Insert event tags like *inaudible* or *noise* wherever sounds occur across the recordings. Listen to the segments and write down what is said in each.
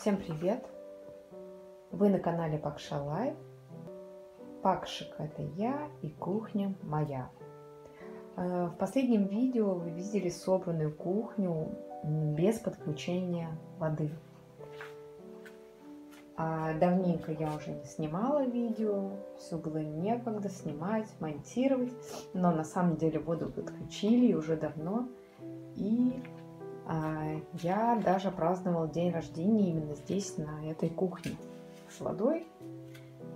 Всем привет! Вы на канале Пакша Лайв. Пакшик это я и кухня моя. Э, в последнем видео вы видели собранную кухню без подключения воды. А давненько я уже не снимала видео, все было некогда снимать, монтировать, но на самом деле воду подключили уже давно. И я даже праздновала день рождения именно здесь, на этой кухне с водой.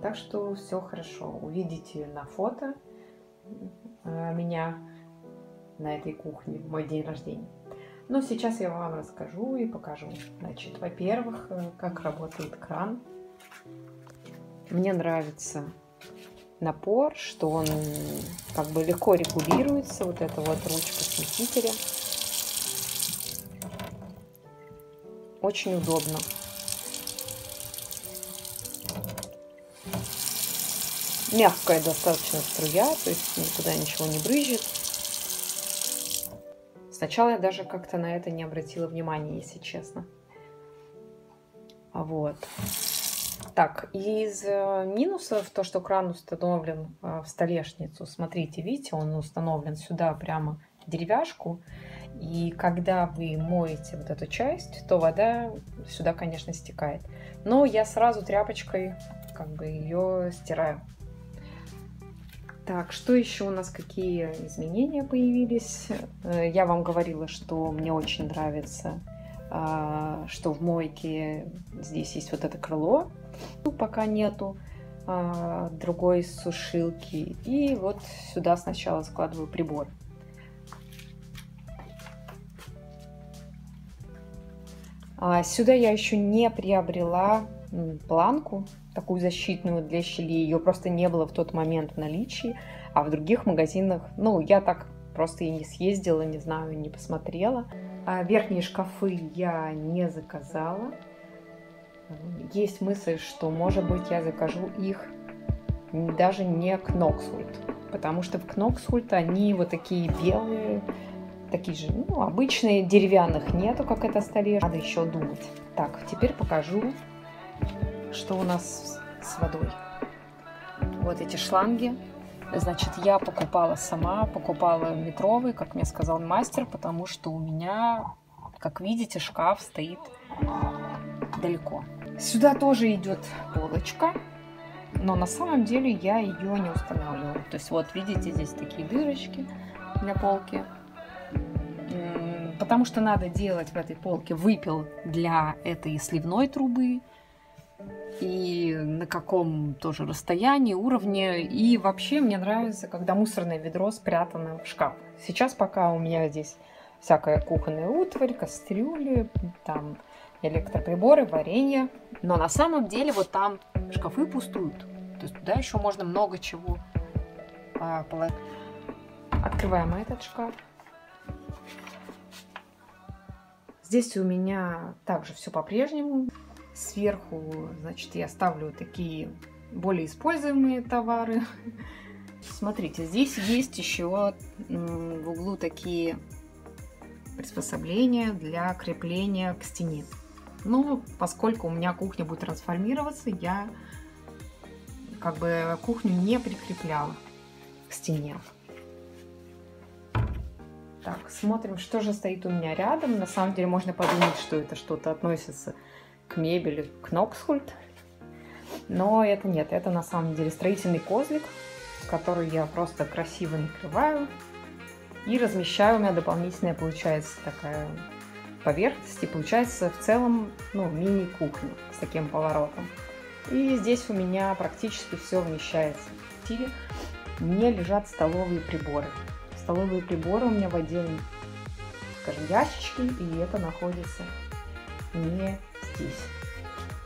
Так что все хорошо. Увидите на фото а, меня на этой кухне, мой день рождения. Но сейчас я вам расскажу и покажу. Значит, во-первых, э, как работает кран. Мне нравится напор, что он как бы легко регулируется. Вот эта вот ручка смесителя. Очень удобно. Мягкая достаточно струя, то есть никуда ничего не брызжет. Сначала я даже как-то на это не обратила внимания, если честно. Вот. Так, из э, минусов то, что кран установлен э, в столешницу. Смотрите, видите, он установлен сюда прямо деревяшку. И когда вы моете вот эту часть, то вода сюда, конечно, стекает. Но я сразу тряпочкой как бы ее стираю. Так, что еще у нас, какие изменения появились? Э, я вам говорила, что мне очень нравится, а, что в мойке здесь есть вот это крыло, ну, пока нету а, другой сушилки. И вот сюда сначала складываю прибор. Сюда я еще не приобрела планку, такую защитную для щели. Ее просто не было в тот момент в наличии. А в других магазинах, ну, я так просто и не съездила, не знаю, не посмотрела. А верхние шкафы я не заказала. Есть мысль, что, может быть, я закажу их даже не к Ноксхульт, потому что в Кноксхульт они вот такие белые, такие же, ну, обычные, деревянных нету, как это столешница. Надо еще думать. Так, теперь покажу, что у нас с водой. Вот эти шланги. Значит, я покупала сама, покупала метровый, как мне сказал мастер, потому что у меня, как видите, шкаф стоит далеко. Сюда тоже идет полочка, но на самом деле я ее не устанавливаю. То есть вот видите, здесь такие дырочки на полке потому что надо делать в этой полке выпил для этой сливной трубы, и на каком тоже расстоянии, уровне. И вообще мне нравится, когда мусорное ведро спрятано в шкаф. Сейчас пока у меня здесь всякая кухонная утварь, кастрюли, там электроприборы, варенье. Но на самом деле вот там шкафы пустуют. То есть туда еще можно много чего а, положить. Открываем этот шкаф. Здесь у меня также все по-прежнему. Сверху, значит, я ставлю такие более используемые товары. *laughs* Смотрите, здесь есть еще в углу такие приспособления для крепления к стене. Но поскольку у меня кухня будет трансформироваться, я как бы кухню не прикрепляла к стене. Так, смотрим, что же стоит у меня рядом. На самом деле можно подумать, что это что-то относится к мебели, к Ноксхульт. Но это нет, это на самом деле строительный козлик, который я просто красиво накрываю и размещаю. У меня дополнительная получается такая поверхность. И получается в целом ну, мини-кухня с таким поворотом. И здесь у меня практически все вмещается. В стиле не лежат столовые приборы столовые приборы у меня в отдельном, скажем, ящичке, и это находится не здесь.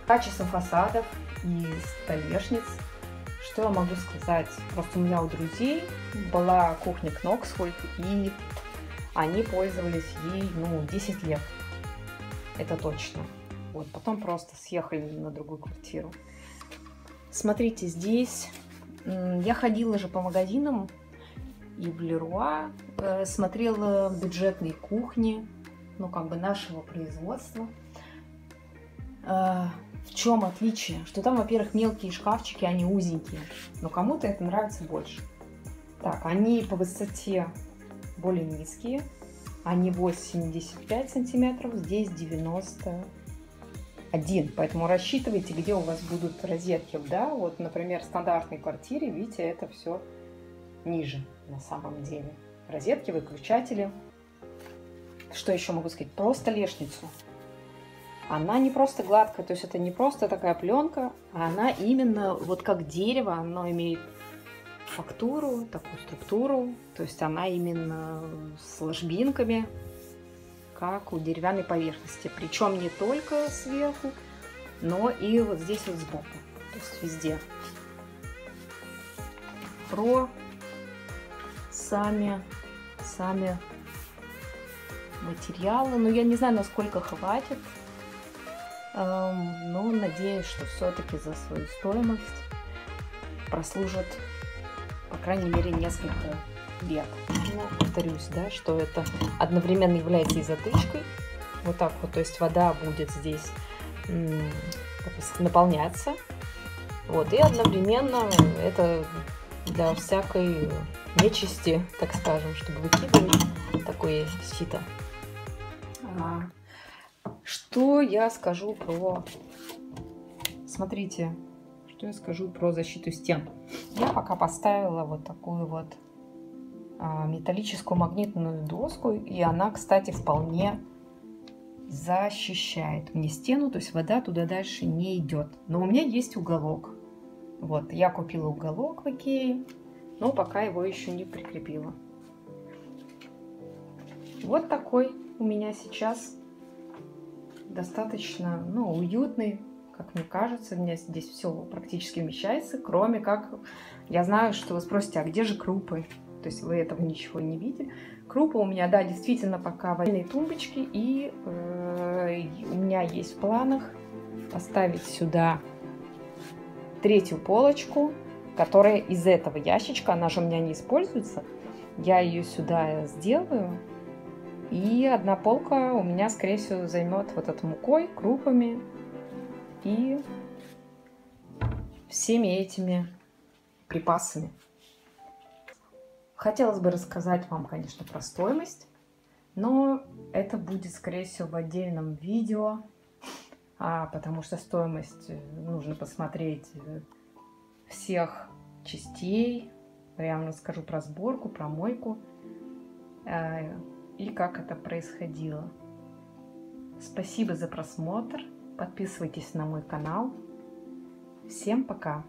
Качество фасадов и столешниц. Что я могу сказать? Просто у меня у друзей была кухня Кноксхольд, и они пользовались ей, ну, 10 лет. Это точно. Вот, потом просто съехали на другую квартиру. Смотрите, здесь я ходила же по магазинам и в Леруа, э, смотрела бюджетные кухни, ну, как бы нашего производства. А, в чем отличие? Что там, во-первых, мелкие шкафчики, они узенькие. Но кому-то это нравится больше. Так, они по высоте более низкие. Они 85 сантиметров, здесь 91. Поэтому рассчитывайте, где у вас будут розетки. Да, вот, например, в стандартной квартире, видите, это все ниже на самом деле. Розетки, выключатели. Что еще могу сказать? Про столешницу. Она не просто гладкая, то есть это не просто такая пленка, а она именно вот как дерево, оно имеет фактуру, такую структуру, то есть она именно с ложбинками, как у деревянной поверхности. Причем не только сверху, но и вот здесь вот сбоку, то есть везде. Про сами, сами материалы, но ну, я не знаю, насколько хватит. Эм, но надеюсь, что все-таки за свою стоимость прослужит, по крайней мере, несколько лет. Ну, повторюсь, да, что это одновременно является и затычкой. Вот так вот, то есть вода будет здесь наполняться. Вот, и одновременно это для всякой нечисти, так скажем, чтобы выкидывать такое сито. А, что я скажу про... Смотрите, что я скажу про защиту стен. Я пока поставила вот такую вот а, металлическую магнитную доску, и она, кстати, вполне защищает мне стену, то есть вода туда дальше не идет. Но у меня есть уголок. Вот, я купила уголок в Икее, но пока его еще не прикрепила. Вот такой у меня сейчас достаточно ну, уютный, как мне кажется. У меня здесь все практически вмещается, кроме как я знаю, что вы спросите, а где же крупы? То есть вы этого ничего не видели. Крупы у меня, да, действительно пока в отдельной тумбочке. И э, у меня есть в планах поставить сюда третью полочку, которая из этого ящичка, она же у меня не используется. Я ее сюда сделаю. И одна полка у меня, скорее всего, займет вот этой мукой, крупами и всеми этими припасами. Хотелось бы рассказать вам, конечно, про стоимость, но это будет, скорее всего, в отдельном видео, а, потому что стоимость э, нужно посмотреть э, всех частей. Прямо расскажу про сборку, про мойку. Э, и как это происходило. Спасибо за просмотр. Подписывайтесь на мой канал. Всем пока!